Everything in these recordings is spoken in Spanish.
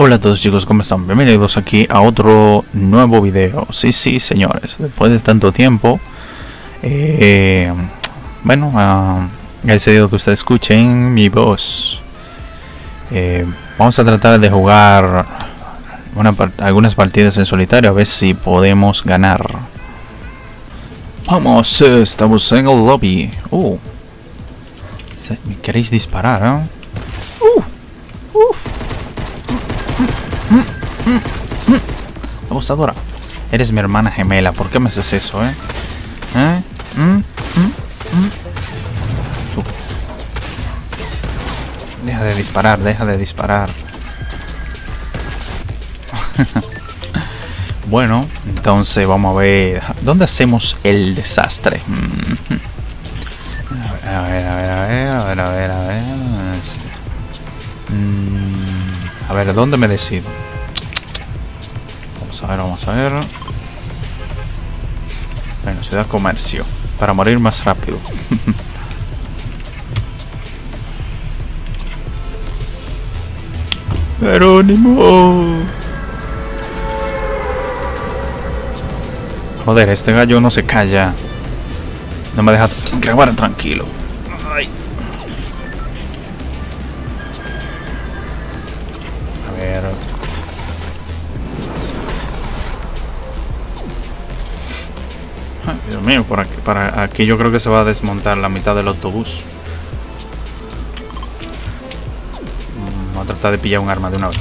Hola a todos chicos, ¿cómo están? Bienvenidos aquí a otro nuevo video. Sí, sí, señores, después de tanto tiempo, eh, bueno, he decidido que ustedes escuchen mi voz. Eh, vamos a tratar de jugar una, algunas partidas en solitario, a ver si podemos ganar. Vamos, eh, estamos en el lobby. Uh, ¿Me queréis disparar? Eh? Uh, uf. Abusadora. Eres mi hermana gemela. ¿Por qué me haces eso, eh? ¿Eh? ¿Mm? ¿Mm? ¿Mm? Deja de disparar, deja de disparar. bueno, entonces vamos a ver. ¿Dónde hacemos el desastre? A ver, a ver, a ver, a ver, a ver, a ver. A ver, ¿dónde me decido? A ver, vamos a ver. Bueno, ciudad comercio. Para morir más rápido. Jerónimo. Joder, este gallo no se calla. No me deja grabar tranquilo. Mío, por aquí, para aquí yo creo que se va a desmontar la mitad del autobús. Vamos a tratar de pillar un arma de una vez.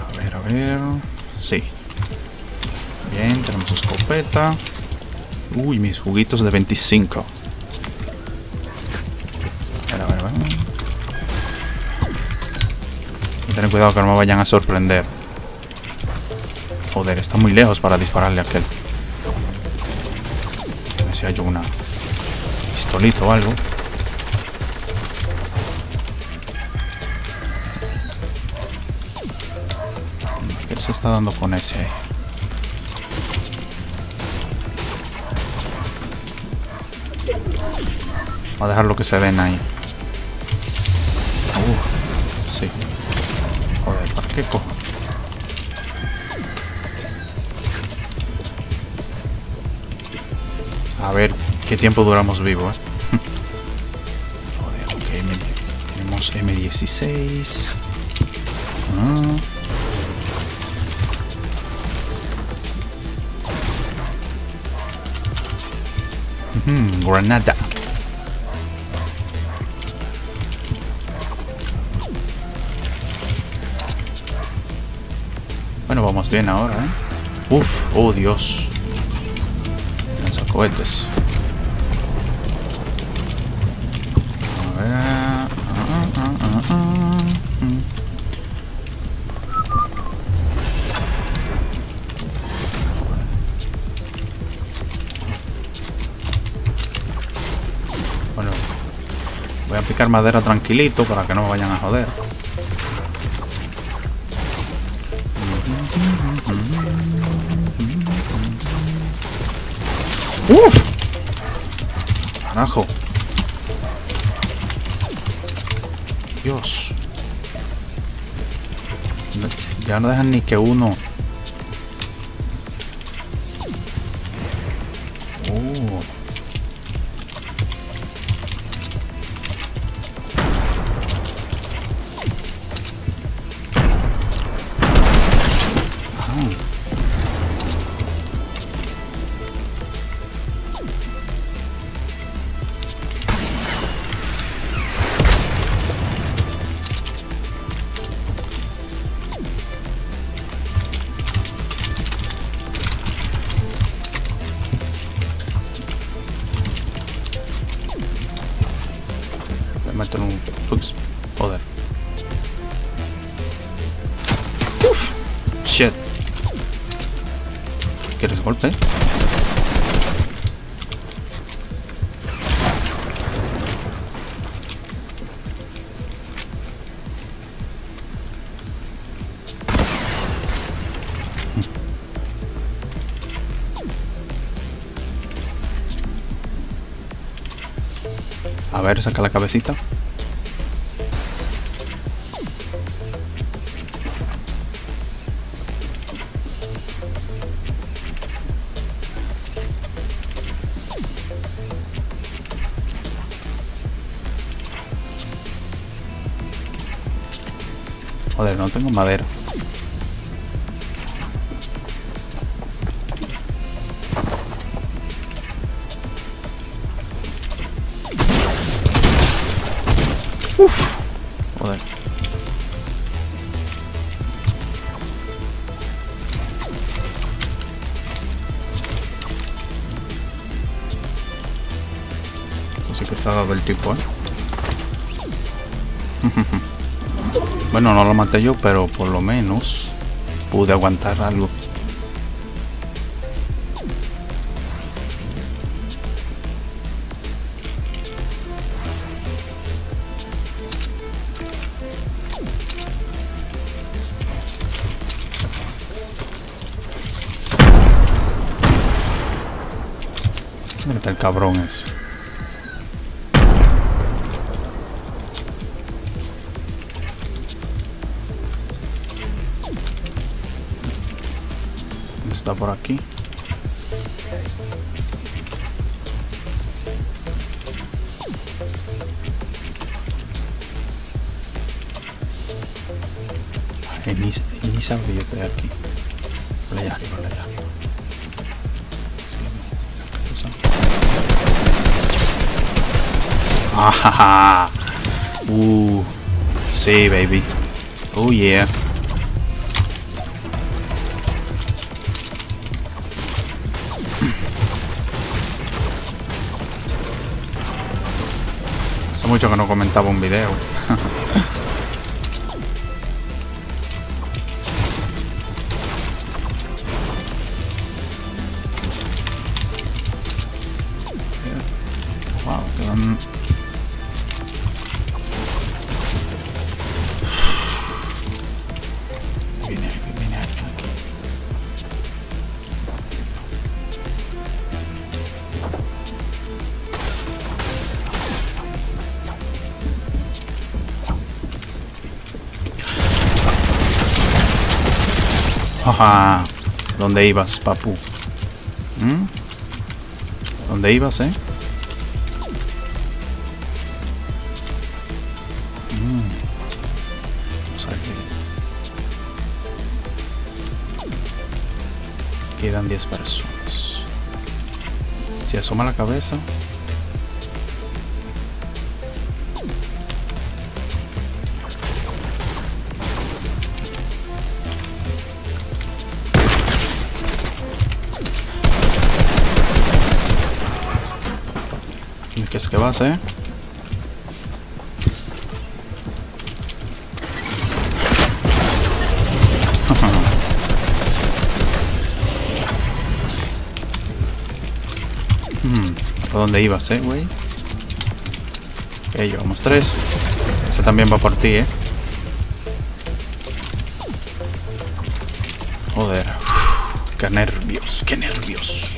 A ver, a ver. Sí. Bien, tenemos escopeta. Uy, mis juguitos de 25. A ver, a ver, a. Ten cuidado que no me vayan a sorprender. Joder, está muy lejos para dispararle a aquel. A ver si hay una pistolita o algo. ¿Qué se está dando con ese? Voy a dejar lo que se ven ahí. Uh, sí. Joder, ¿para qué cojo? A ver qué tiempo duramos vivos, ¿eh? Tenemos M16. Ah. Granada. Bueno, vamos bien ahora, ¿eh? Uf, oh Dios. Lanzacohetes. A ver. Bueno, voy a picar madera tranquilito para que no me vayan a joder. ¡Uf! Carajo. Dios. Ya no dejan ni que uno. Saca la cabecita. Joder, no tengo madera. ¿Eh? bueno, no lo maté yo, pero por lo menos pude aguantar algo. Cabrón. Está por aquí. Ay, ni, ni sabe que yo estoy aquí. Por allá, por allá. Ajaja. Uh. Sí, baby. Oh yeah. Mucho que no comentaba un video. Ajá. ¿Dónde ibas, papu? ¿Mm? ¿Dónde ibas, eh? Mm. Quedan 10 personas. Si asoma la cabeza... ¿Qué es que vas, eh? Hmm, ¿Por dónde ibas, eh, güey? Ok, llevamos tres. Ese también va por ti, eh. Joder. Uf, qué nervios, qué nervios.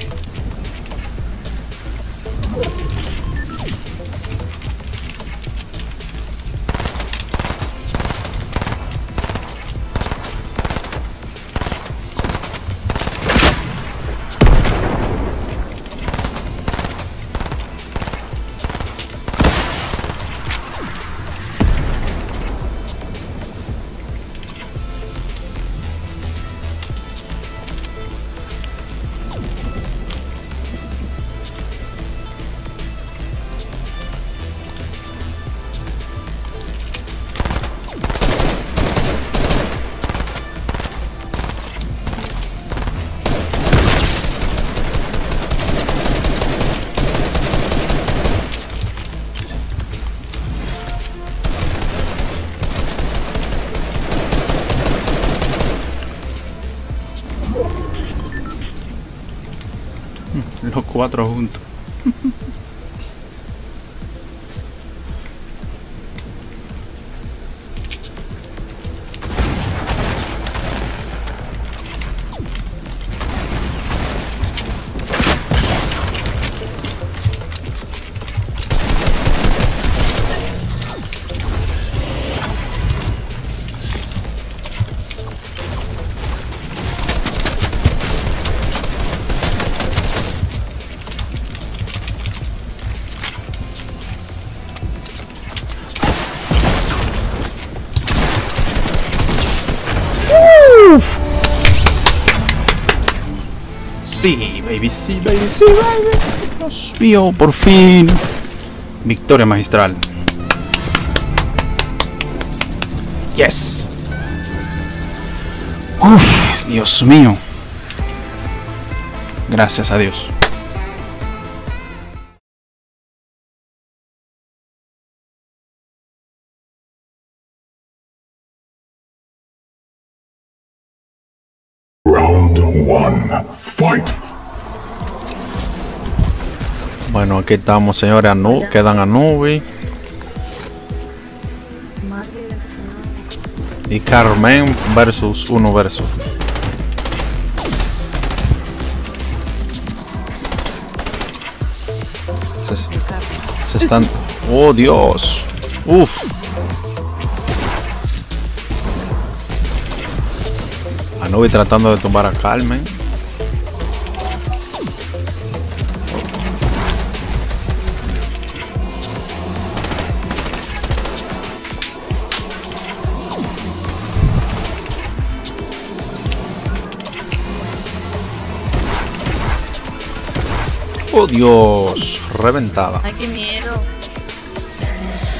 Cuatro juntos. Sí, baby, sí, baby, sí, baby. Dios mío, por fin. Victoria magistral. Yes. Uf, Dios mío. Gracias a Dios. Round one. Fight. Bueno, aquí estamos, señores. Anu quedan Anubi y Carmen versus uno versus. Se, se están. Oh Dios. Uf. Anubi tratando de tumbar a Carmen. Oh Dios, reventada. Ay, qué miedo.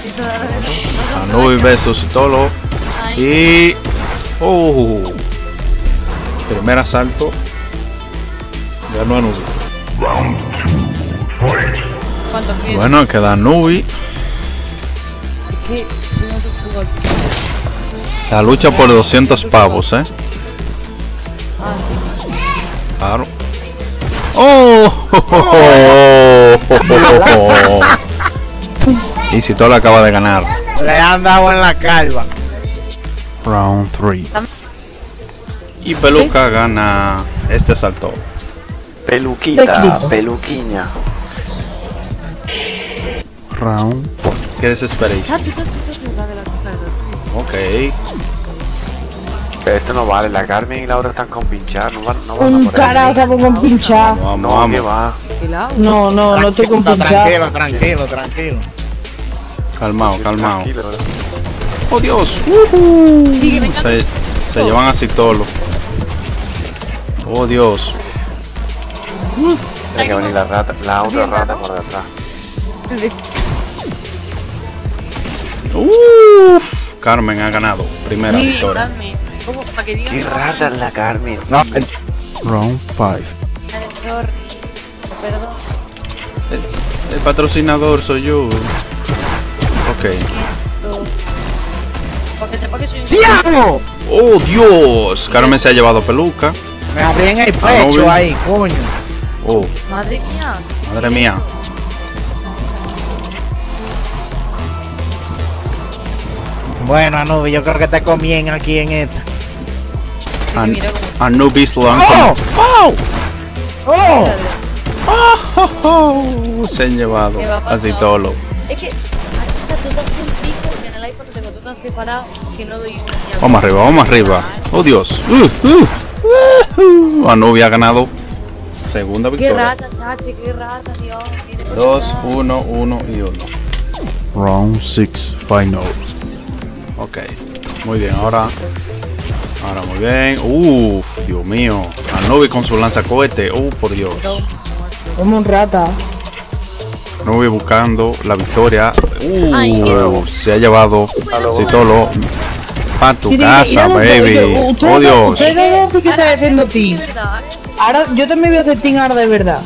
Eso da de Anubi versus Tolo. Y. Oh. Primer asalto. Ganó Anubi. Round two. Fight. cuánto miedo. Bueno, queda Anubi. Es que si no se juega. La lucha por 200 pavos, eh. Ah, sí. Claro. ¡Oh! Y si Tolo acaba de ganar. Le han dado en la calva. Round 3. Y Peluca gana este asalto. Peluquita, peluquiña. Round 4. Qué desesperación. Chacho, Pero esto no vale, la Carmen y la otra están con pinchar, no van, no van a Un carajo con pinchar. Vamos, No, vamos. va. No, no, no estoy con pinchar. Tranquilo, tranquilo, tranquilo. Calmado, calmado. Tranquilo, ¿verdad? ¡Oh, Dios! Venga. Se, se llevan a Citolo. ¡Oh, Dios! Tiene que venir la rata, la otra rata por detrás. ¡Uf! Carmen ha ganado. Primera victoria. Carmen. ¿Cómo? Para que digan. Qué rata es la Carmen. No, Round 5. Dale, Sorry. Perdón. El patrocinador soy yo. Ok. Siento. Para que sepa que soy un. ¡Diablo! ¡Oh, Dios! Carmen se ha llevado peluca. Me abrí en el Ah, no, pecho ahí, coño. ¡Oh, Madre mía. madre mía! Bueno, Anubi, yo creo que te comien aquí en esta. An Anubis lo han ¡Oh! ¡Oh! ¡Oh! ¡Oh! ¡Oh! Se han llevado ¿Qué va a a pasar? Citolo. Es que aquí está todo juntito y en el iPhone tengo todo tan separado que no doy Vamos arriba, vamos arriba. ¡Oh, Dios! ¡Uh! ¡Uh! ¡Uh! Anubi ha ganado segunda Qué victoria. rata, chachi, qué rata, Dios. tiene 2, personalidad. 1, 1 y 1. Round 6, final. Ok, muy bien, ahora. Ahora muy bien. Uf, Dios mío. Anubi con su lanzacohete. Uh, por Dios. Como un rata. Anubi buscando la victoria. Uh, Ay, no. se ha llevado Citolo para tu casa, baby. Oh, Dios. Ahora, yo también voy a hacer team ahora de verdad.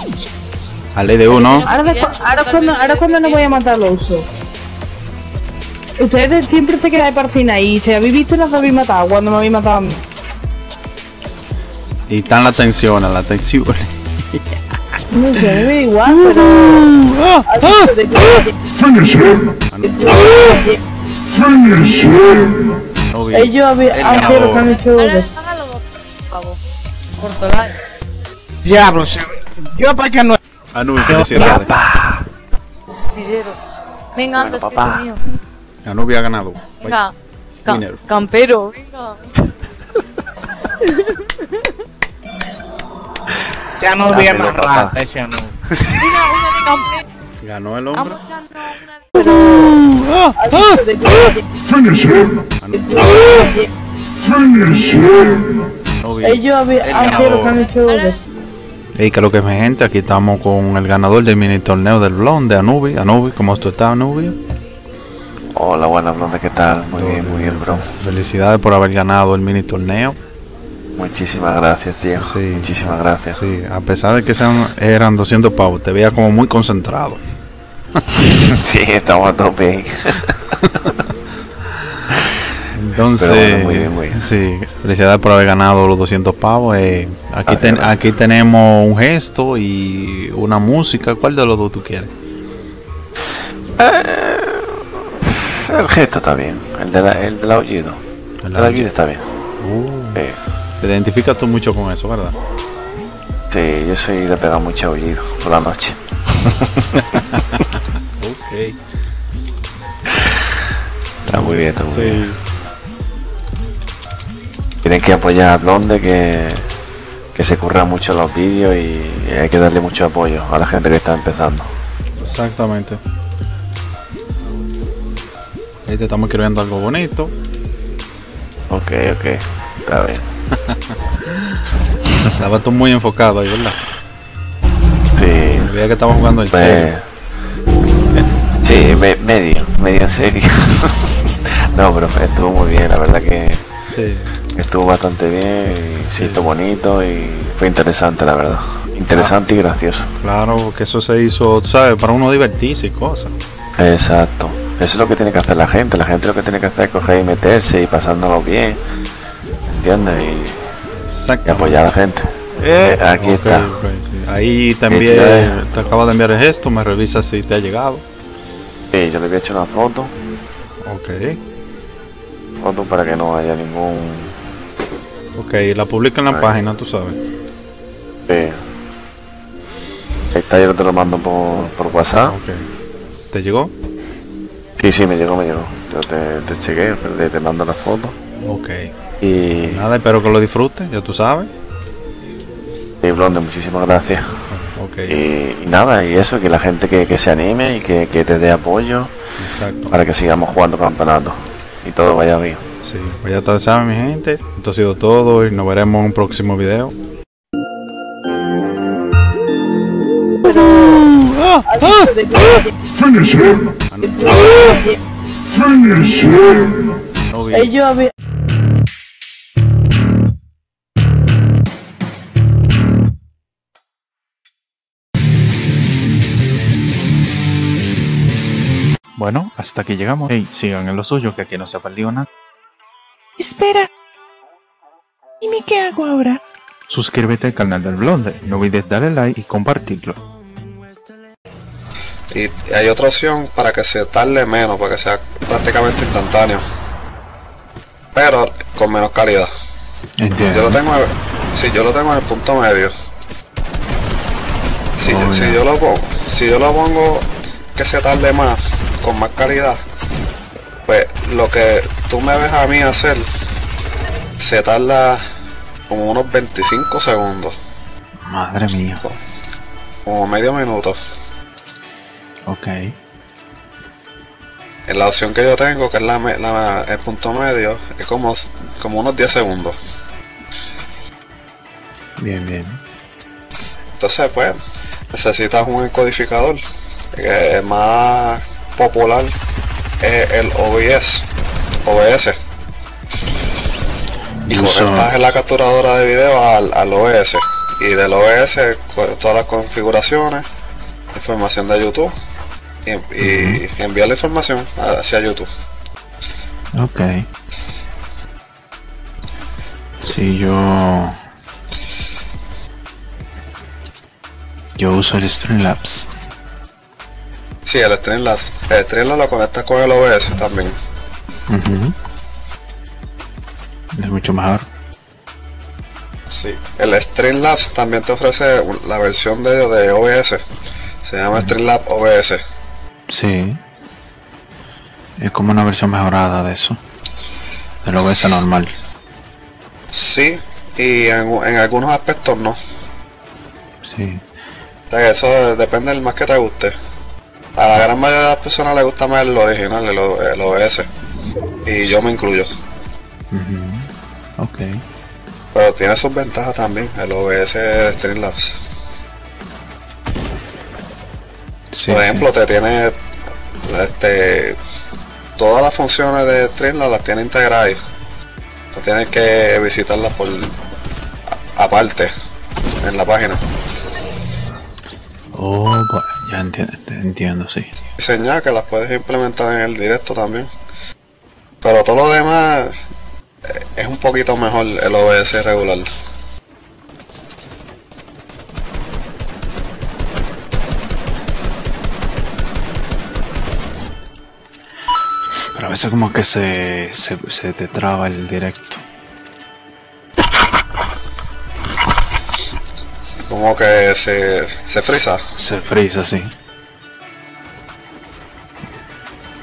A ley de uno. Ahora, ahora, cuando, ahora cuando no voy a matar al oso. Ustedes siempre se quedan el final y si habéis visto nos habéis matado cuando me habéis matado a mí. Y están las tensiones, las tensiones. No sé, me da igual, pero... Ah, de him. Anubi. Ellos habían El han hecho... Diablo, se... yo para que no... Sidero. Venga, Bueno, anda, papá. Anubi ha ganado. Venga. Ca- Winner. campero, venga. Ese Anubi es más rata. Venga, una de campero. Ganó el hombre. De... De Finish him. Finish him. Anubi. Ellos han los hecho... Hey, que lo que es mi gente, aquí estamos con el ganador del mini torneo del Blonde, Anubi. Anubi, ¿cómo tú estás, Anubi? Hola, buenas noches, ¿qué tal? Muy bien, muy bien, bro. Felicidades por haber ganado el mini torneo. Muchísimas gracias, tío. Sí. Muchísimas gracias. Sí, a pesar de que sean, eran 200 pavos, te veía como muy concentrado. Sí, estamos a tope. Entonces, bueno, muy bien, muy bien. sí, felicidades por haber ganado los 200 pavos. eh, aquí, ten- aquí tenemos un gesto y una música. ¿Cuál de los dos tú quieres? El gesto está bien. El, de la, el del aullido. El El del aullido está bien. Uh, Sí. te identificas tú mucho con eso, ¿verdad? Sí, yo soy de pegar mucho aullido por la noche. Ok. Está muy bien, está muy bien. Tienen que apoyar a Blonde que, que se curran mucho los vídeos y hay que darle mucho apoyo a la gente que está empezando. Exactamente. Ahí te estamos escribiendo algo bonito. Ok, ok. Está bien. Estaba tú muy enfocado ahí, ¿verdad? Sí. Olvidé que estaba jugando en Pues, serio. sí, me- medio, medio en serio. no, pero estuvo muy bien, la verdad que Sí. estuvo bastante bien, y se hizo bonito y fue interesante, la verdad. Interesante y gracioso. Claro que eso se hizo, ¿sabes? Para uno divertirse y cosas. Exacto. Eso es lo que tiene que hacer la gente. La gente lo que tiene que hacer es coger y meterse y pasándolo bien. ¿Entiendes? Y, y apoyar a la gente. Eh, aquí Ok, está. sí. Ahí Felicidades. te acabo de enviar el gesto, me revisa si te ha llegado. Sí, yo le había hecho una foto. Ok. Foto para que no haya ningún... Ok, la publica en la Ahí. página, tú sabes. Sí. Ahí está, yo te lo mando por, por WhatsApp. Ok. ¿Te llegó? Sí, sí, me llegó, me llegó. Yo te, te chequeo, te, te mando la foto. Ok. Y, Nada, espero que lo disfrutes, ya tú sabes. y Blonde, muchísimas gracias. Ok. Y, y nada, y eso, que la gente que, que se anime y que, que te dé apoyo Exacto. para que sigamos jugando campeonatos y todo vaya bien. Sí, pues ya ustedes saben, mi gente. Esto ha sido todo y nos veremos en un próximo video. Finish him! Finish him! Ellos habían. Bueno, hasta aquí llegamos. Hey, sigan en lo suyo, que aquí no se ha perdido nada. Espera. Dime qué hago ahora. Suscríbete al canal del Blonde. No olvides darle like y compartirlo. Y hay otra opción para que se tarde menos, para que sea prácticamente instantáneo. Pero con menos calidad. Yo lo Entiendo. tengo, si yo lo tengo en el punto medio. Si, Oh, yo lo pongo, si yo lo pongo que se tarde más, con más calidad, pues lo que tú me ves a mí hacer se tarda como unos 25 segundos, Madre mía. como medio minuto. Ok. En la opción que yo tengo, que es la, el punto medio, es como, como unos 10 segundos. Bien, bien. Entonces, pues, necesitas un encodificador. Que es más popular es el OBS. OBS. Y uso- conectas la capturadora de video al, al OBS. Y del OBS, todas las configuraciones, información de YouTube. Y, y enviar la información hacia YouTube. Ok. Si yo... Yo uso el Streamlabs. Sí, el Streamlabs. El Streamlabs lo conectas con el OBS también. Ujú. Es mucho mejor. Sí, el Streamlabs también te ofrece la versión de, de OBS. Se llama Streamlabs OBS. Sí. Es como una versión mejorada de eso. Del OBS normal. Sí, y en, en algunos aspectos no. Sí. O sea, que eso depende del más que te guste. A la gran mayoría de las personas les gusta más el original, el, el OBS. Y yo me incluyo. Ujú. Ok. Pero tiene sus ventajas también, el OBS de Streamlabs. Sí, Por sí. ejemplo, te tiene este todas las funciones de Streamlabs las tiene integradas. No tienes que visitarlas por aparte en la página. Oh, bueno, ya entiendo, entiendo, sí. Diseñar que las puedes implementar en el directo también. Pero todo lo demás eh, es un poquito mejor el OBS regular. Veces como que se, se, se te traba el directo. Como que se, se frisa. Se frisa, sí.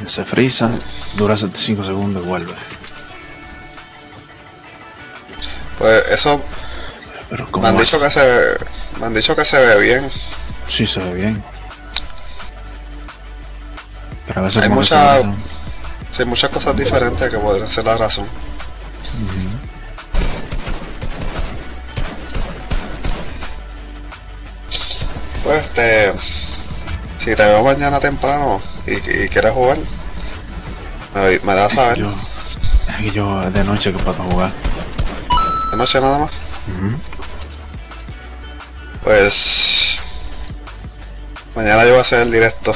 Se frisa, dura 75 segundos y vuelve. Pues eso Pero me han dicho que se ve, me han dicho que se ve bien. Sí, se ve bien. Pero a veces Hay como que se frisa. Sí, hay muchas cosas diferentes que podrían ser la razón. Pues este, si te veo mañana temprano y, y quieres jugar, me, me das a saber. Yo, es que yo de noche que puedo jugar. De noche nada más. Pues mañana yo voy a hacer el directo.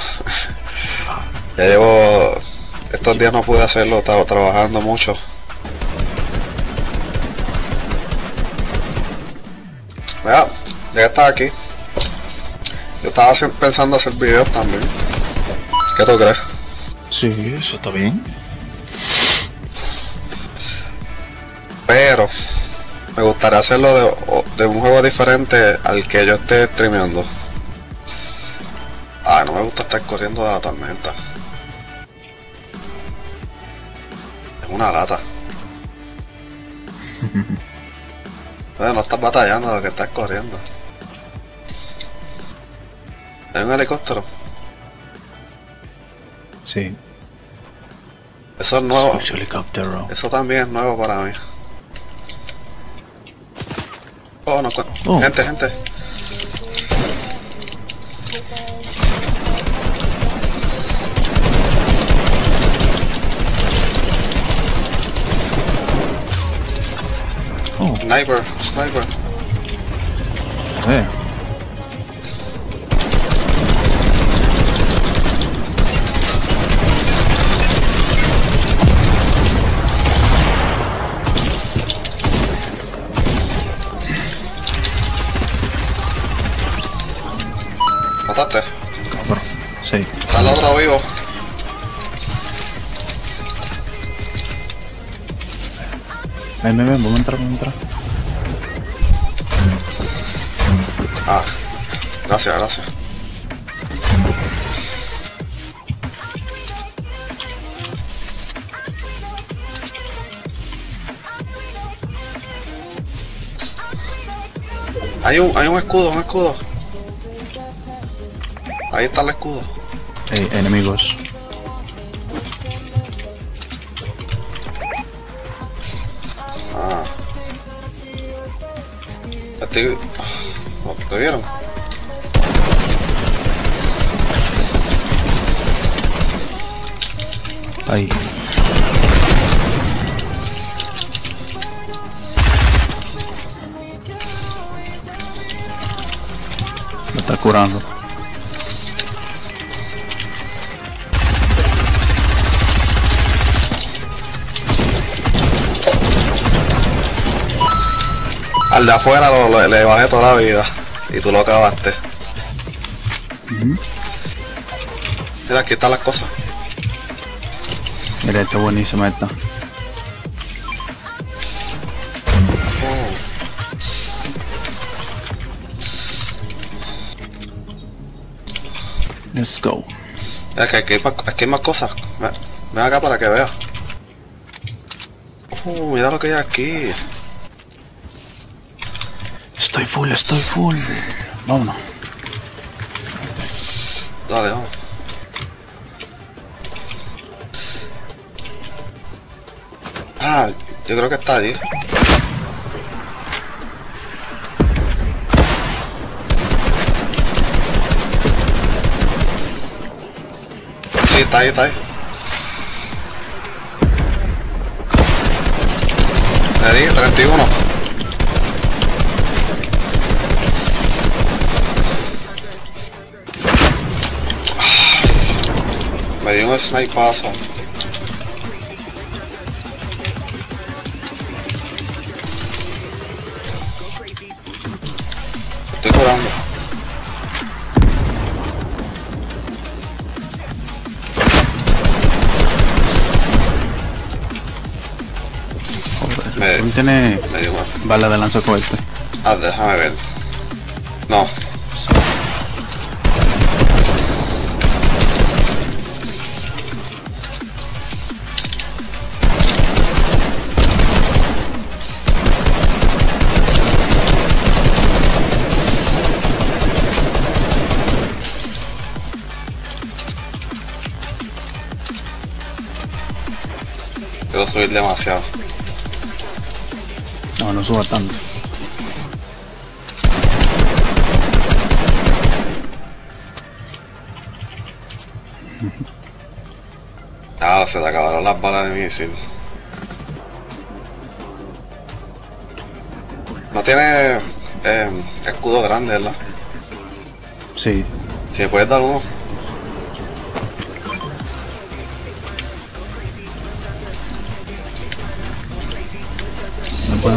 ya llevo estos días no pude hacerlo, estaba trabajando mucho. Mira, ya que estás aquí, yo estaba pensando hacer videos también. ¿Qué tú crees? Sí, eso está bien. Pero me gustaría hacerlo de, de un juego diferente al que yo esté streameando. Ah, no me gusta estar corriendo de la tormenta. Una lata. Bueno, no estás batallando lo que estás corriendo. Hay un helicóptero. Sí. Eso es nuevo. Helicóptero. Eso también es nuevo para mí. Oh, no, Oh. gente, gente. Sniper, sniper. eh. Mataste. Cabrón. Sí. Está el otro vivo. Ven, ven, ven, vamos a entrar, vamos a entrar. Gracias, gracias. Hay un, hay un escudo, un escudo. Ahí está el escudo. Ey, enemigos. Ah. Estoy... curando. Al de afuera lo- lo- le bajé toda la vida. Y tú lo acabaste. Mira, aquí están las cosas. Mira, está buenísima esta. Let's go. Que aquí hay más, aquí hay más cosas. Ven, ven acá para que veas. Uh, mira lo que hay aquí. Estoy full, estoy full. Vámonos. Dale, vamos. Ah, yo creo que está allí. Sí, está ahí, está ahí. Le di 31. Me dio un snipazo. Tiene una. bala de lanzacohete? Ah, déjame ver. No. Quiero subir demasiado. No, no suba tanto. Ah, se te acabaron las balas de misil. No tiene eh, escudo grande, ¿verdad? Sí, Si me puedes dar uno.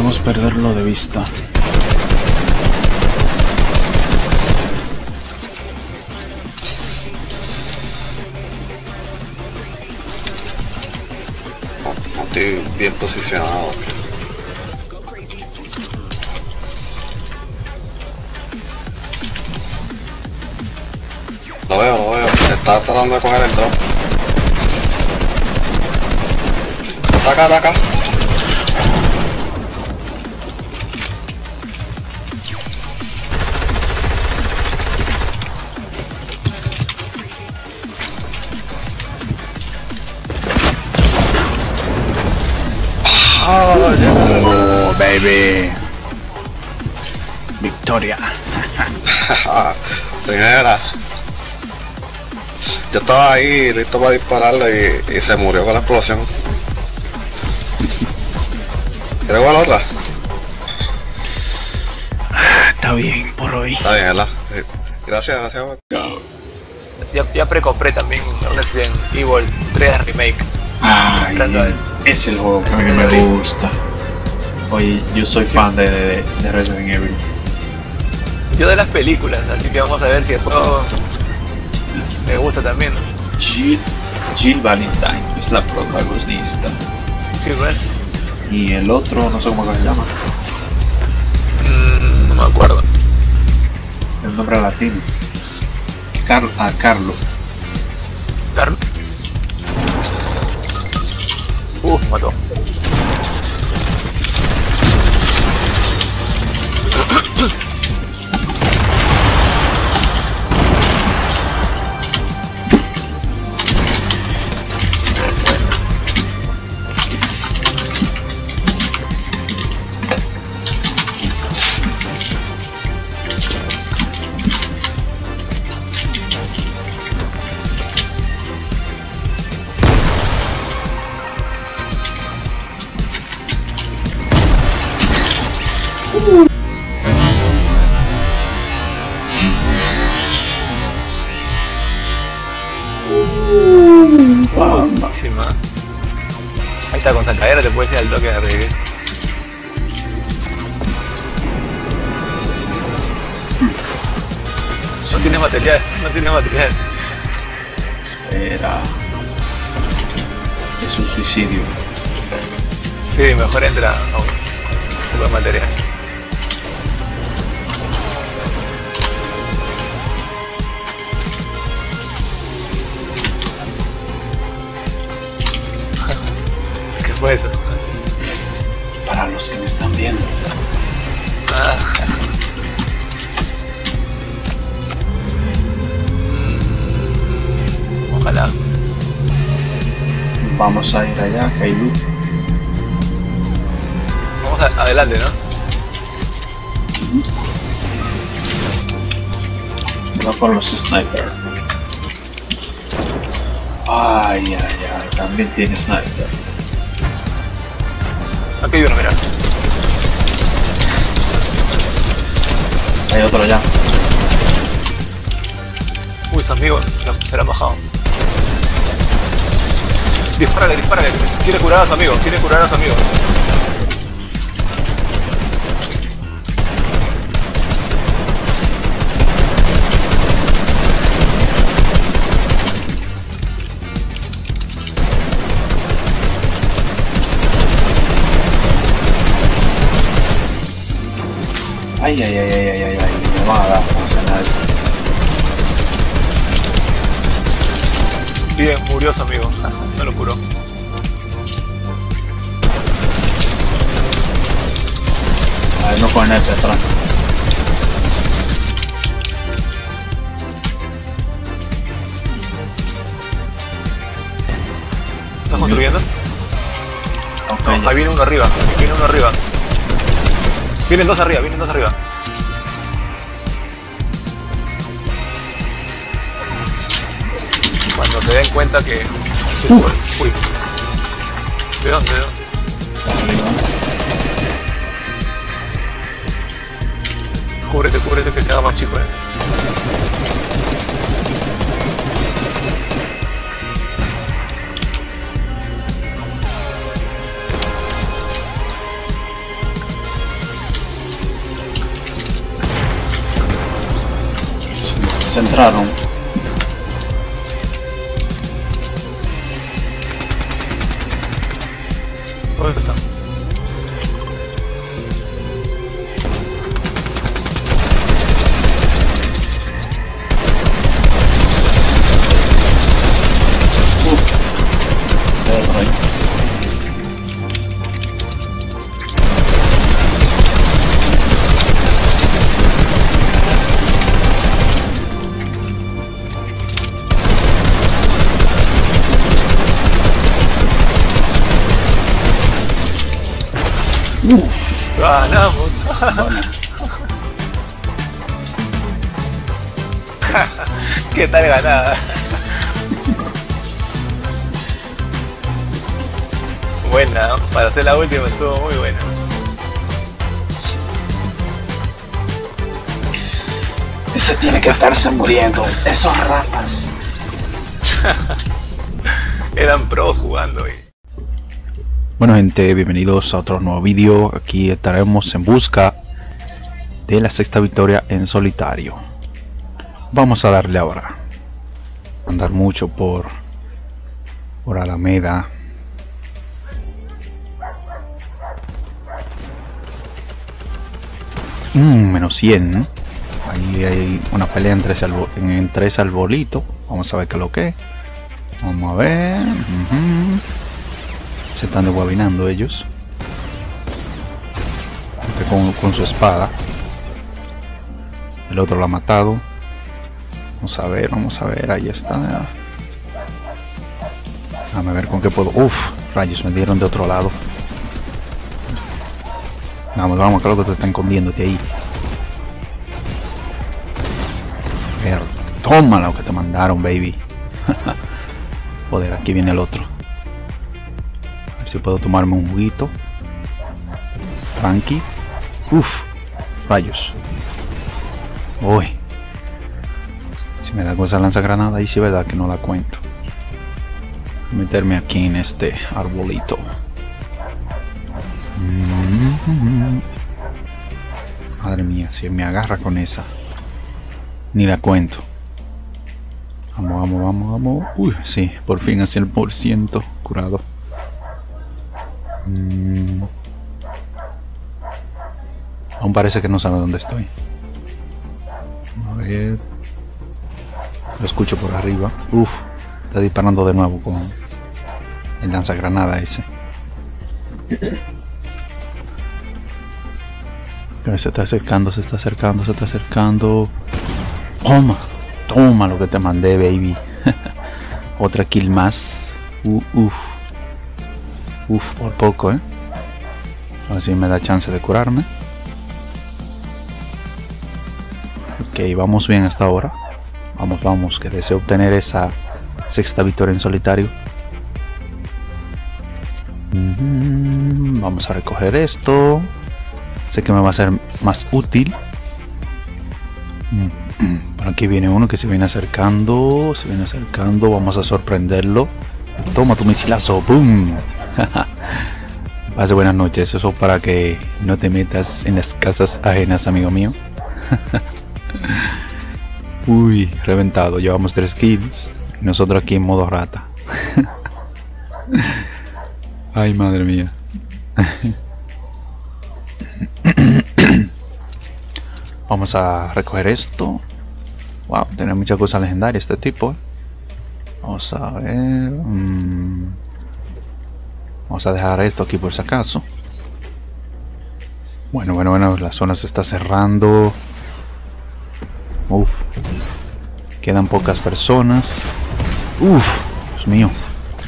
Podemos perderlo de vista. Estoy bien posicionado. Lo veo, lo veo. Está tratando de coger el drop. Está acá, baby. Victoria. Primera. Yo estaba ahí listo para dispararle y, y se murió con la explosión. ¿Quieres jugar la otra? Está bien por hoy. Está bien, ¿verdad? Sí. Gracias, gracias. Ya, ya precompré también Resident Evil 3 Remake. Al- es el juego que a mí me gusta. Oye, yo soy fan de, de, de Resident Evil. Yo de las películas, así que vamos a ver si el juego me gusta también. Jill, Jill Valentine es la protagonista. Sí, pues. Y el otro, no sé cómo se llama, Mm, no me acuerdo. el nombre latino. Car ah, Carlo. Carmen. Uh, mató. Dispárale, dispárale. A su amigo, a su amigo. Ay, ay, ay, ay, ay, ay, ay, me van a dar Bien, murió su amigo. No lo curó. A ver, no con este atrás. ¿Estás construyendo? No, ahí viene uno arriba, ahí viene uno arriba. Vienen dos arriba, vienen dos arriba. Den cuenta que... Uy. ¿De dónde? ¿De dónde? Cúbrete, cúbrete que se haga más chico, eh. Se entraron. ¡Ganamos! ¿Qué tal ganada? Buena, para hacer la última estuvo muy buena. Ese tiene que estarse muriendo. Esos ratas. Eran pros jugando. Y... Bueno gente, bienvenidos a otro nuevo vídeo. Aquí estaremos en busca de la sexta victoria en solitario. Vamos a darle ahora. Andar mucho por por Alameda. Mm, menos 100. Ahí hay una pelea entre ese, ese arbolito. Vamos a ver qué es lo que. Vamos a ver. Se están desguabinando ellos. Este con, su espada. El otro lo ha matado. Vamos a ver, vamos a ver. Ahí está. Déjame ver con qué puedo. Uf, rayos, me dieron de otro lado. Vamos, vamos, lo que te están escondiéndote ahí. Toma lo que te mandaron, baby. Joder, aquí viene el otro. Si puedo tomarme un juguito. Frankie. Uf, rayos. Uy. Si me da con esa lanzagranada, ahí sí verdad que no la cuento. Meterme aquí en este arbolito. Mm. Madre mía, si me agarra con esa. Ni la cuento. Vamos, vamos, vamos, vamos. Uy, sí, por fin hacia el por ciento curado. Mm. Aún parece que no sabe dónde estoy. A ver. Lo escucho por arriba. Uf, está disparando de nuevo con el lanzagranada ese. Se está acercando, se está acercando, se está acercando. Toma, toma lo que te mandé, baby. Otra kill más. Uh, uf. Uf, por poco, eh. A ver si me da chance de curarme. Ok, vamos bien hasta ahora. Vamos, vamos, que deseo obtener esa Sexta victoria en solitario. Vamos a recoger esto. Sé que me va a ser más útil. Por aquí viene uno que se viene acercando. Se viene acercando. Vamos a sorprenderlo. Toma tu misilazo. ¡Boom! Pase buenas noches. Eso para que no te metas en las casas ajenas, amigo mío. Uy, reventado. Llevamos tres kills. Nosotros aquí en modo rata. Ay, madre mía. Vamos a recoger esto. Wow, tiene muchas cosas legendarias este tipo. Vamos a ver. mm. Vamos a dejar esto aquí por si acaso. Bueno, bueno, bueno, la zona se está cerrando. Uf. Quedan pocas personas. Uf, Dios mío,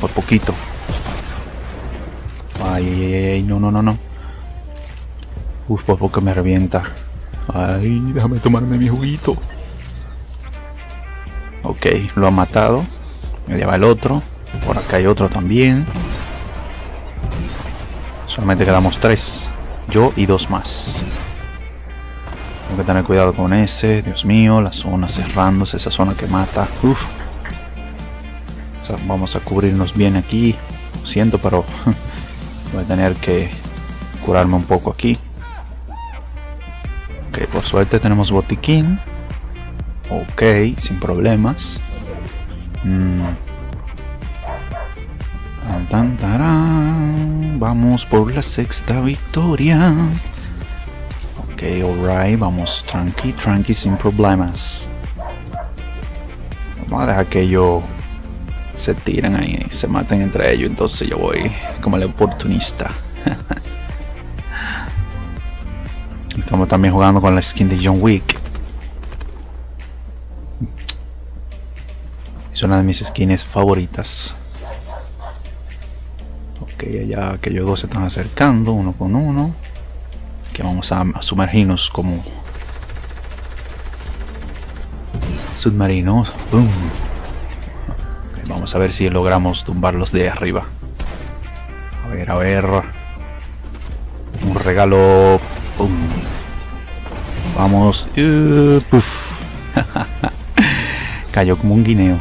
por poquito. Ay, ay, ay, ay, no, no, no, no. Uf, por poco me revienta. Ay, déjame tomarme mi juguito. Ok, lo ha matado. Me lleva el otro. Por acá hay otro también. Solamente quedamos tres. Yo y dos más. Tengo que tener cuidado con ese. Dios mío, la zona cerrándose. Esa zona que mata. Uf. O sea, vamos a cubrirnos bien aquí. Lo siento, pero voy a tener que curarme un poco aquí. Ok, por suerte tenemos botiquín. Ok, sin problemas. Mm. Vamos por la sexta victoria. Ok, alright, vamos tranqui, tranqui, sin problemas. Vamos a dejar que ellos se tiren ahí, se maten entre ellos. Entonces yo voy como el oportunista. Estamos también jugando con la skin de John Wick. Es una de mis skins favoritas. Ok, allá aquellos dos se están acercando uno con uno. Que vamos a, sumergirnos como submarinos. Boom. Vamos a ver si logramos tumbarlos de arriba. A ver, a ver. Un regalo. Boom. Vamos. Cayó como un guineo.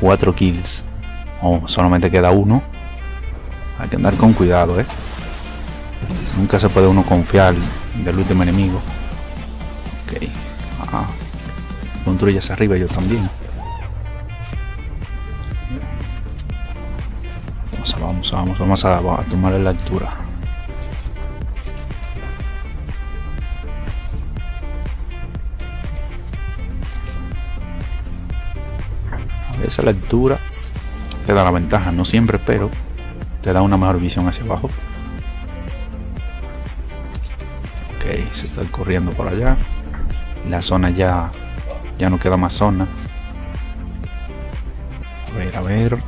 4 kills. Oh, solamente queda uno. Hay que andar con cuidado, eh. Nunca se puede uno confiar del último enemigo. Ok. Ajá. Construyes arriba yo también. Vamos vamos vamos, vamos a, a tomar la altura. A veces la altura te da la ventaja, no siempre, pero te da una mejor visión hacia abajo. Ok, se está corriendo por allá. La zona ya, ya no queda más zona. A ver, a ver.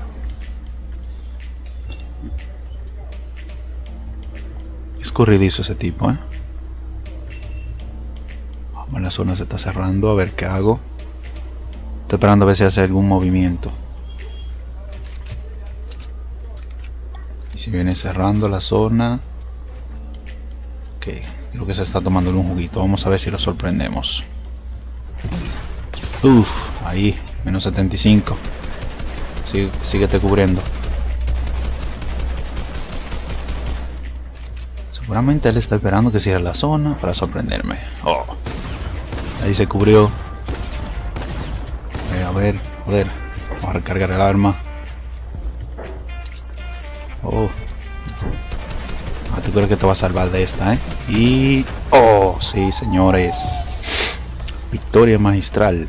Es corridizo ese tipo, ¿eh? Vamos, la zona se está cerrando, a ver qué hago. Estoy esperando a ver si hace algún movimiento. Si viene cerrando la zona. Ok, creo que se está tomando un juguito. Vamos a ver si lo sorprendemos. Uff, ahí, menos 75. Sigue, síguete cubriendo. Seguramente él está esperando que cierre la zona para sorprenderme. Oh. Ahí se cubrió. Eh, a ver, joder. Vamos a recargar el arma. Ah, crees que te va a salvar de esta, ¿eh? Y... Oh, sí, señores. Victoria magistral.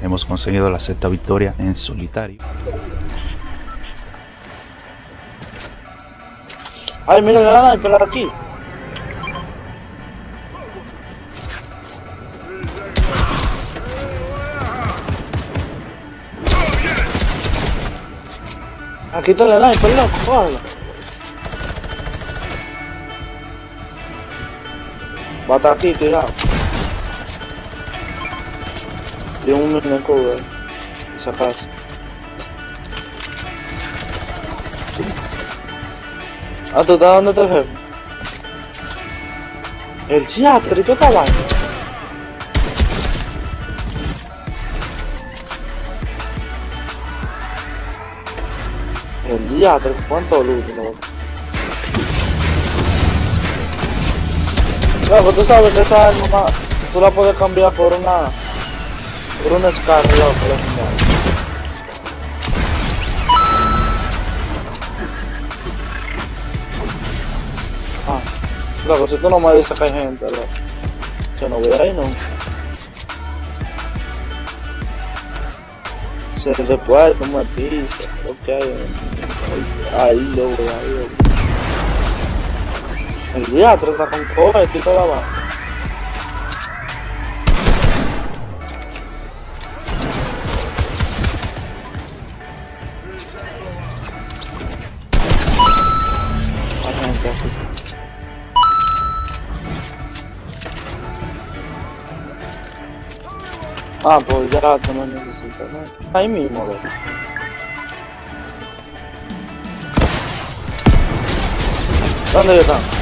Hemos conseguido la sexta victoria en solitario. Ay, mira la de pelar aquí. Aquí está la sniper, loco, Mata aqui, que. Deu um menino velho. Essa passa. Ah, tô dando tá outra vez. El teatro, e que eu tava lá? El teatro, quanto luta, Loco, tú sabes que esa arma ma- tú la puedes cambiar por una por una Scar, loco, loco, si tú no me dices que hay gente, loco, yo no voy ahí, no. Se te puede, no me ok, ahí lo voy, lo voy. El teatro está con coge, quita la mano. Hay gente aquí. Ah, pues ya no necesitas, ¿no? Ahí mismo, loco. ¿Dónde están?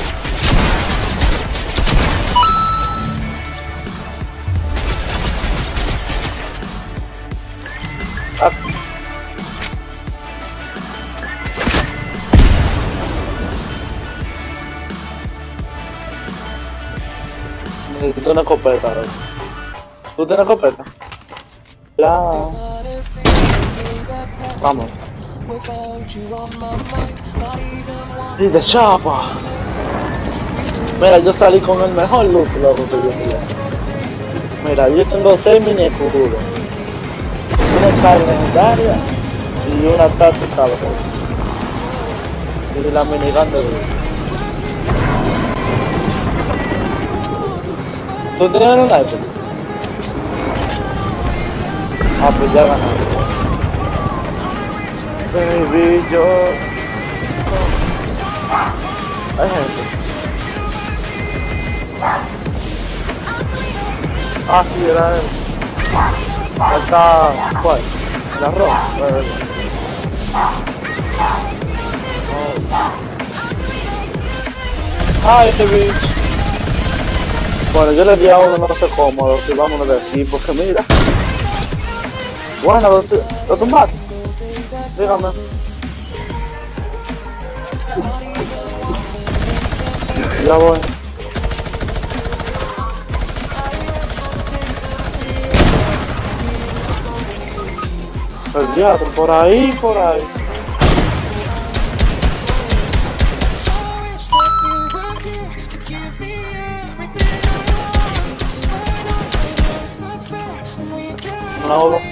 Necesito una escopeta, loco. ¿Tú tienes escopeta? La... Vamos. Y de chapa. Mira, yo salí con el mejor look, loco, que yo hacer. Mira, yo tengo 6 mini escudos. Una sal legendaria y una táctica, loco. Y la minigun de Blue. ¿Tú tienes un iPhone? Ah, pues ya ganaste. Baby, yo... Hay gente. Ah, sí, era él. Falta... ¿Cuál? El arroz. Bueno, Oh. Ay, este bitch. Bueno, yo le di a uno, no sé cómo, que vámonos de aquí, porque mira. Bueno, lo, tumbaste. Dígame. Ya voy. El teatro, por ahí, por ahí. No, There's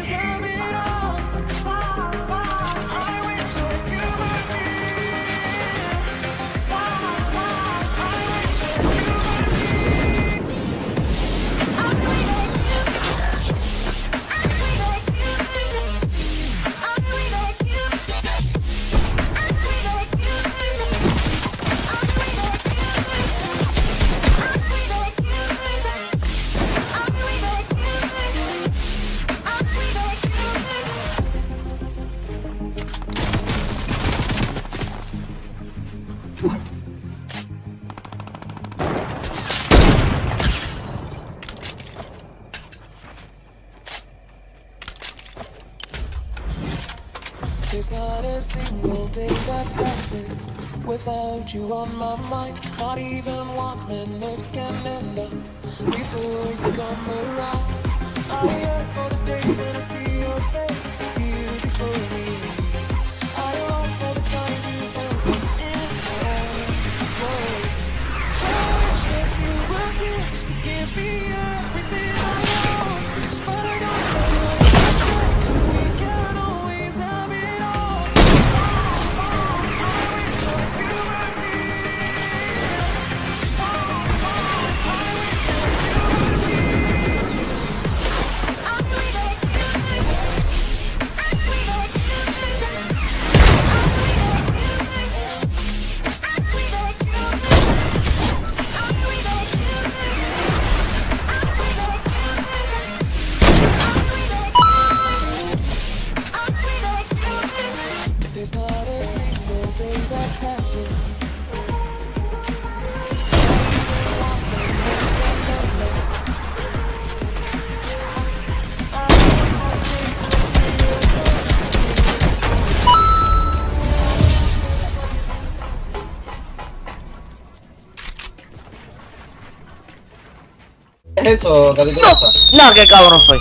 ¿Qué te pasa? No, qué cabrón soy.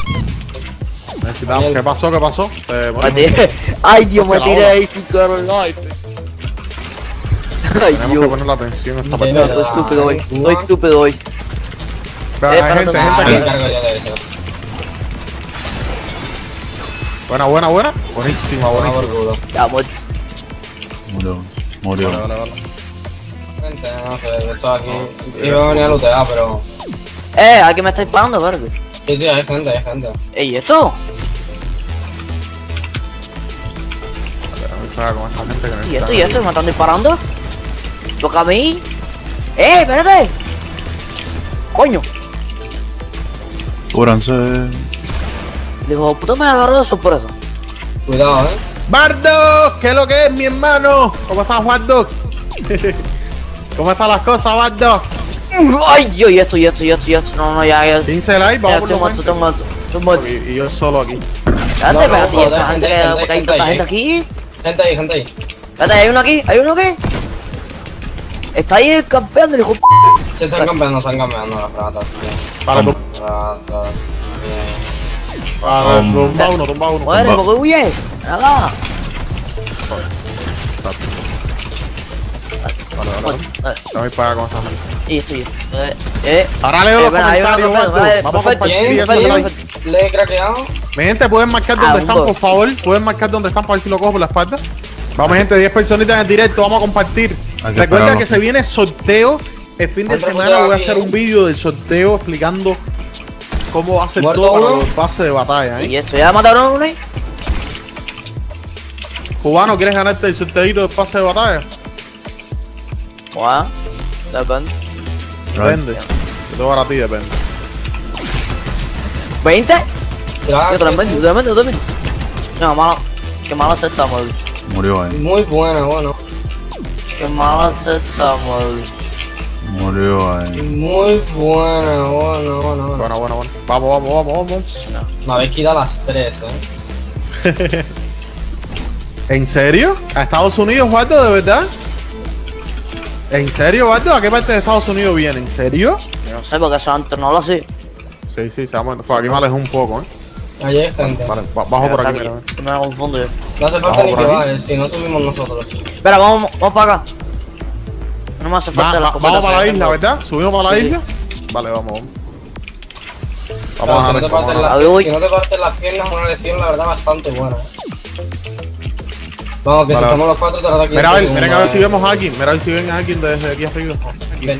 Necesitamos. ¿Qué pasó? ¿Qué pasó? Tiré- Ay, Dios, me tiré ahí sin cabrón. Ay, Tenemos Dios. que poner la atención a esta No, partida. estoy estúpido hoy. Estoy estúpido hoy. Pero Eh, hay gente, aquí. Buena, buena, buena. Buenísima, buenísima. Ya, muerto. Murió. Murió. Vale, vale, vale. Gente, no sé, esto aquí. Sí, me venía a lootear, pero. Eh, aquí me está disparando, verde. Sí, sí, hay gente, hay gente. Ey, ¿esto? Vamos a ver con esta gente que ¿Y esto? ¿Y esto? ¿Me están disparando? Toca a mí. ¡Eh, espérate! ¡Coño! Cúbranse. Digo, puta me agarró de sorpresa. Cuidado, eh. ¡Bardo! ¿Qué es lo que es, mi hermano? ¿Cómo estás, Bardo? ¿Cómo están las cosas, Bardo? Ay, Dios, y esto, y esto, y esto, y esto. No, no, ya, ya. 15 likes, Ya, vamos por estoy muerto, 20. estoy muerto. Estoy muerto. Y, yo solo aquí. Espérate, No, no, espérate, y esta gente gente, que. gente, Porque hay gente tanta ahí. gente aquí. Gente ahí, gente ahí. Espérate, hay uno aquí, hay uno aquí. Está ahí campeando, el hijo. de p- Se están campeando, están campeando las ratas. Para tu. Ratas. Para, tumba uno, tumba uno. Muere, ¿por qué huye? Nada. Vale, vale, vale. Con esta. Y y esto. Eh, eh. Ahora leo Eh, los bueno, comentarios, vale, Vamos a compartir eso like. perfecto. ¿Le he craqueado? Mi gente, pueden marcar Ah, donde un están, por favor. Pueden marcar donde están para ver si lo cojo por la espalda. Vamos, gente, 10 personitas en directo. Vamos a compartir. Recuerda que se viene sorteo. El fin de semana voy a hacer un vídeo del sorteo explicando cómo va a ser ¿Muerto todo para los pases de batalla. Y ¿eh? esto, ¿ya mataron a uno ahí? Cubano, ¿quieres ganarte el sorteito del pase de batalla? Bueno, depende. Depende. Yo tengo para ti, depende. ¿20? Crack, Yo invento, yo invento, yo invento. No, malo. Qué malo te güey. Murió ahí. Muy buena, bueno. Qué malo te güey. Murió ahí. Muy buena, bueno, bueno, bueno. Bueno, bueno, bueno. Vamos, vamos, vamos, vamos. Me habéis quitado las tres, eh. ¿En serio? ¿A Estados Unidos, Waldo, de verdad? ¿En serio, Waldo? ¿A qué parte de Estados Unidos viene? ¿En serio? Yo no sé, porque eso antes no lo hacía. Sí, sí, se vamos. Fue, aquí me un poco, ¿eh? Allí hay gente. Vale, ba- bajo por aquí, mira. Me confundo yo. No hace falta ni que si no subimos nosotros. Espera, vamos, vamos para acá. No me hace Va- falta va- las vamos para la isla, ¿verdad? ¿Subimos para la isla? Vale, vamos, vamos. Claro, Vamos a. Uy. si no te parten las piernas, una lesión, la verdad, bastante buena. Vamos, que Vale, si somos los cuatro, te aquí. Mira, a ver, miren a ver si vemos a alguien. Mira a ver si ven a alguien desde aquí arriba. Ven.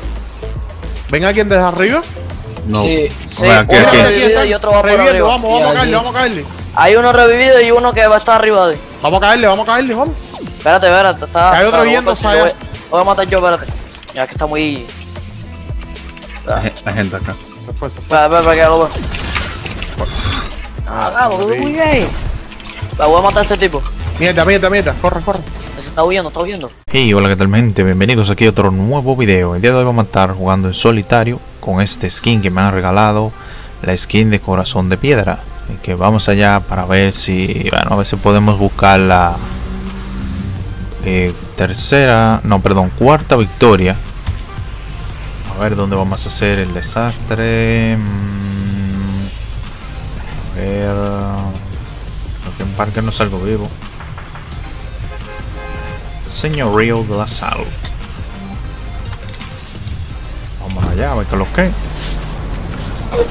¿Ven a alguien desde arriba? No. Sí. Sí, aquí, uno aquí. revivido y otro va por arriba. vamos, vamos a caerle, vamos a caerle. Hay uno revivido y uno que va a estar arriba de. Vamos a caerle, vamos a caerle, vamos. Espérate, espérate, está. Hay otro viendo, voy a- Saya. voy- Voy a matar yo, espérate. Ya que está muy. Hay gente acá. Se fue, se fue. Espera, espera, espera, que ya lo veo. Ah, muy bien. La voy a matar a este tipo. Mierda, mierda, mierda. Corre, corre. Se está huyendo, está huyendo. Hey, hola, ¿qué tal, gente? Bienvenidos aquí a otro nuevo video. El día de hoy vamos a estar jugando en solitario con este skin que me han regalado, la skin de corazón de piedra. Y que vamos allá para ver si, bueno, a ver si podemos buscar la eh, tercera, no, perdón, cuarta victoria. A ver dónde vamos a hacer el desastre. Mm, A ver, creo que en parque no salgo vivo. Señor Río de la Salud. Vamos allá, a ver qué lo que.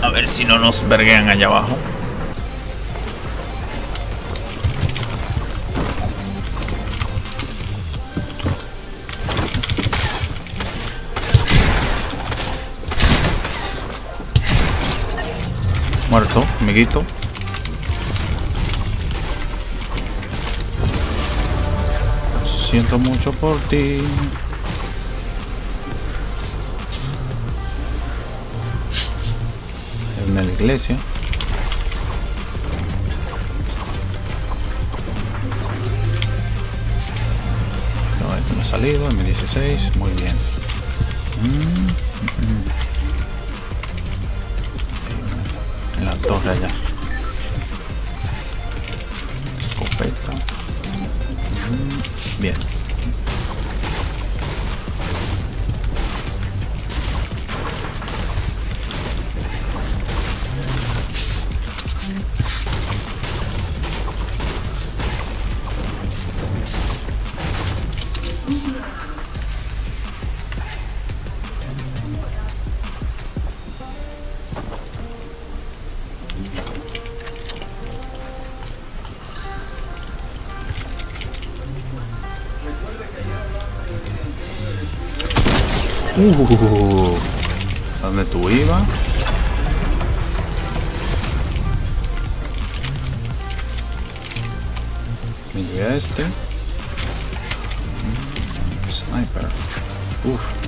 A ver si no nos verguean allá abajo. Muerto, amiguito. Siento mucho por ti. En la iglesia. No, me ha salido, M16, muy bien. Mm, mm, mm. En la torre allá. Escopeta. Mm, Uh, ¿Dónde tú ibas? Me llevé a este. Sniper. Uf.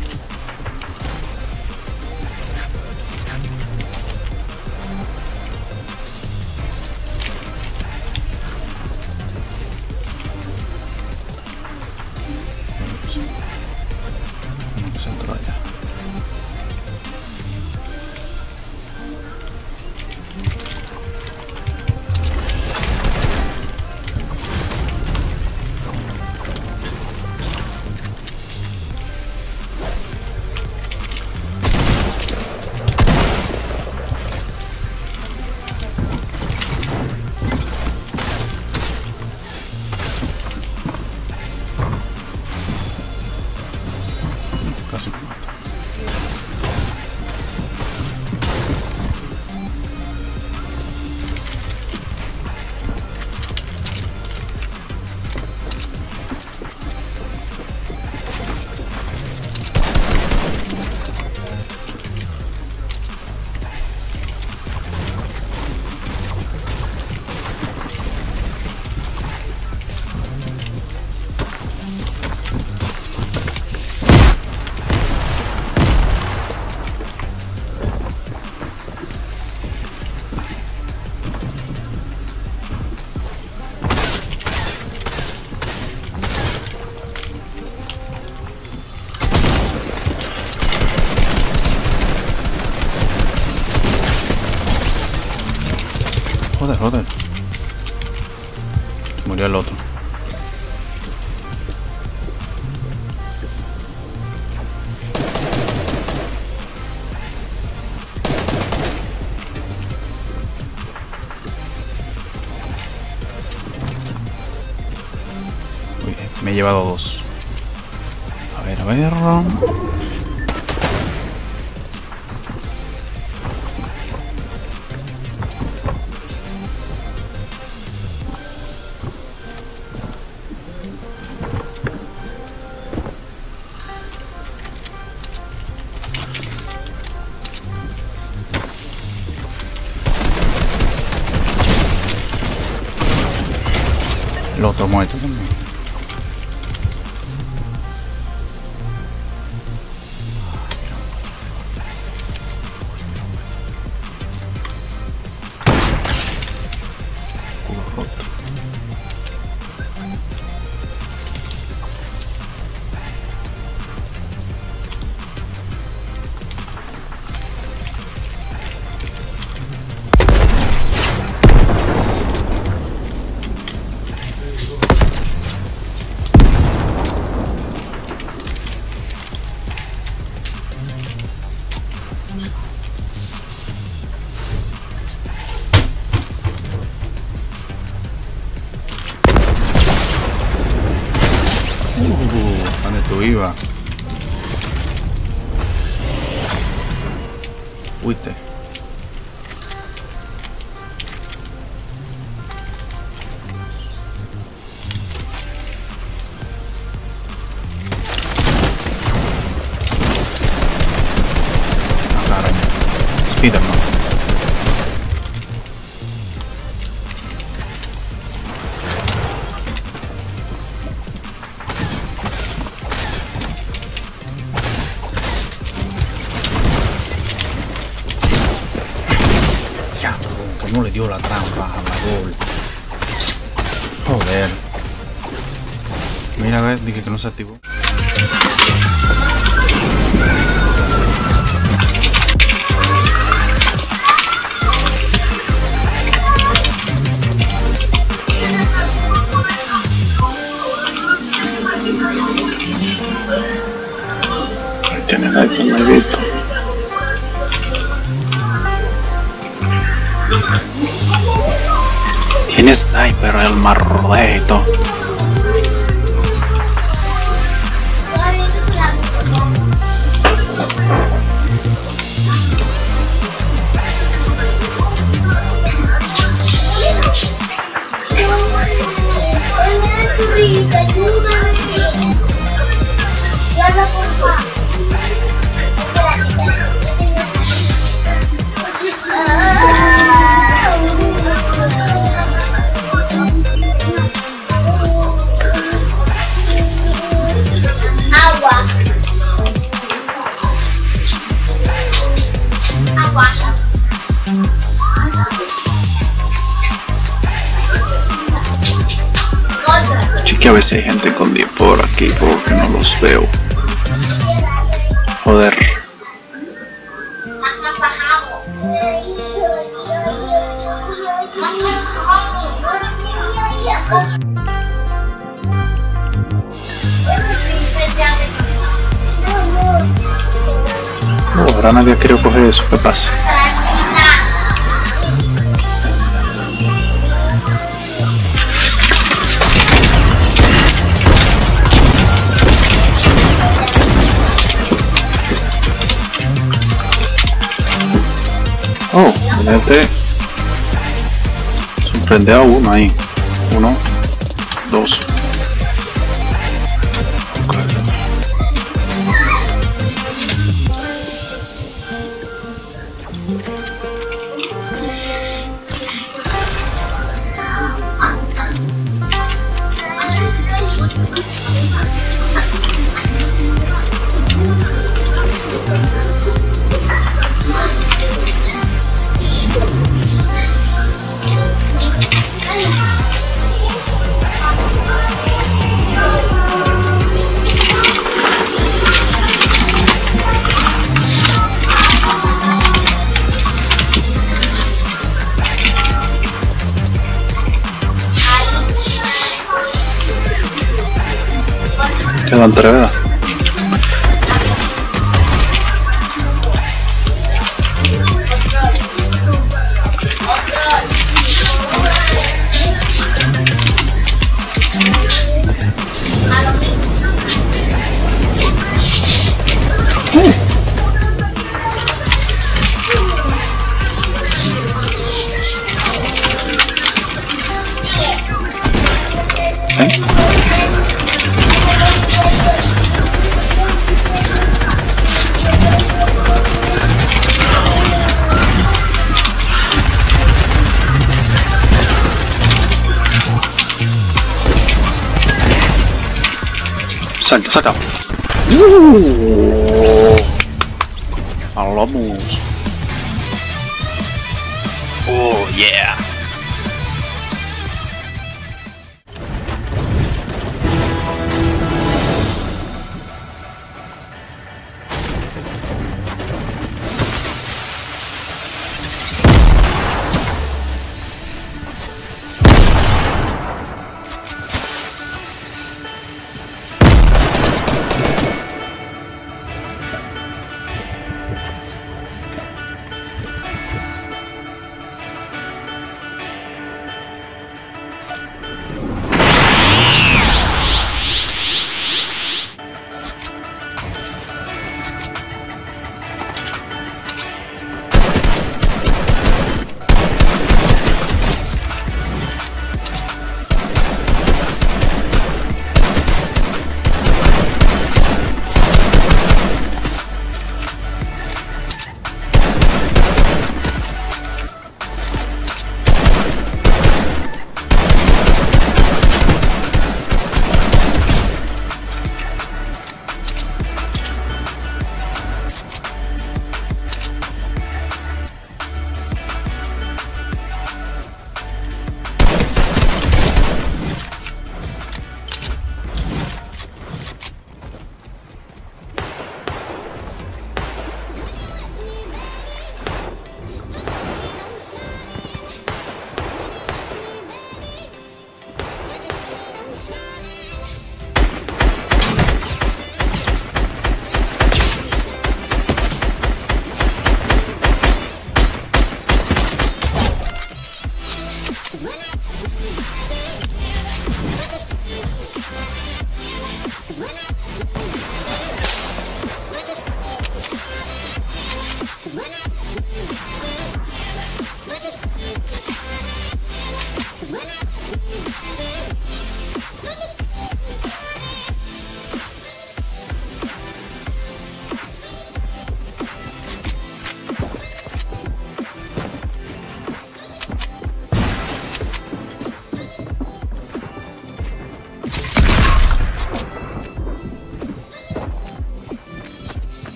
Me he llevado dos. A ver, a ver. Joder. Mira, a ver, dije que no se activó. Ahí tienes el primerito. Tiene sniper el marreto. Que veces hay gente con 10 por aquí porque no los veo. Joder. No, ahora nadie quiere coger eso, ¿qué pasa? Este sorprende a uno ahí. Uno, dos. Tres, saca. Uh, hablamos. Oh, yeah.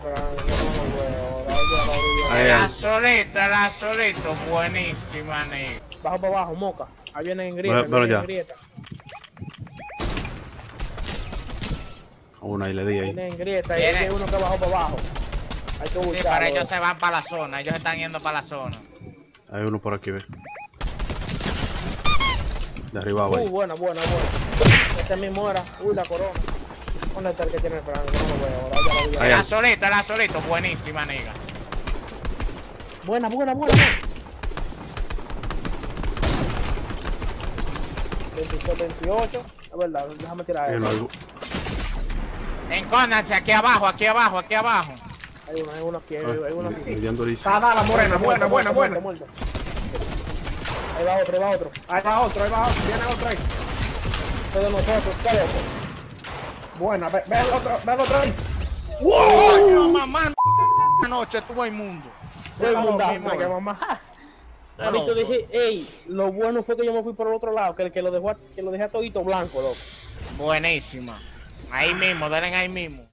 Plan? No lo veo, ahora ya lo vi. El azulito, el azulito, buenísima, Nick. Bajo para abajo, moca. Ahí vienen en grieta, Bueno, bueno, vienen ya. en grieta. Una y le di ahí. Vienen en grieta, Viene. hay uno que bajó para abajo. Hay que Sí, buscarlo. pero ellos se van para la zona, ellos están yendo para la zona. Hay uno por aquí, ve. Derribado Uh, ahí. buena, buena, buena. Este mismo era. Uy, la corona. ¿Dónde está el que tiene el plan? No lo veo, ahora ya lo vi. El azulito, el azulito, buenísima, nigga. Buena, buena, buena. buena. 26, 28. Es verdad, déjame tirar eso. Encóndanse aquí abajo, aquí abajo, aquí abajo. Hay uno, hay uno aquí, hay, hay uno aquí. Midiendo dice. Ah, la morena, buena, buena, buena. Ahí va otro, ahí va otro. Ahí va otro, ahí va otro. Viene otro ahí. De nosotros, ¿qué es eso? Buena, ve, ve el otro, ve el otro ahí. ¡Wow! mamá! Anoche estuvo inmundo. Todo el mundo, mismo, que mamá. Ahorita dije, ey, lo bueno fue que yo me fui por el otro lado, que el que lo dejó, que lo dejé a todito blanco, loco. Buenísima. Ahí mismo, denle ahí mismo.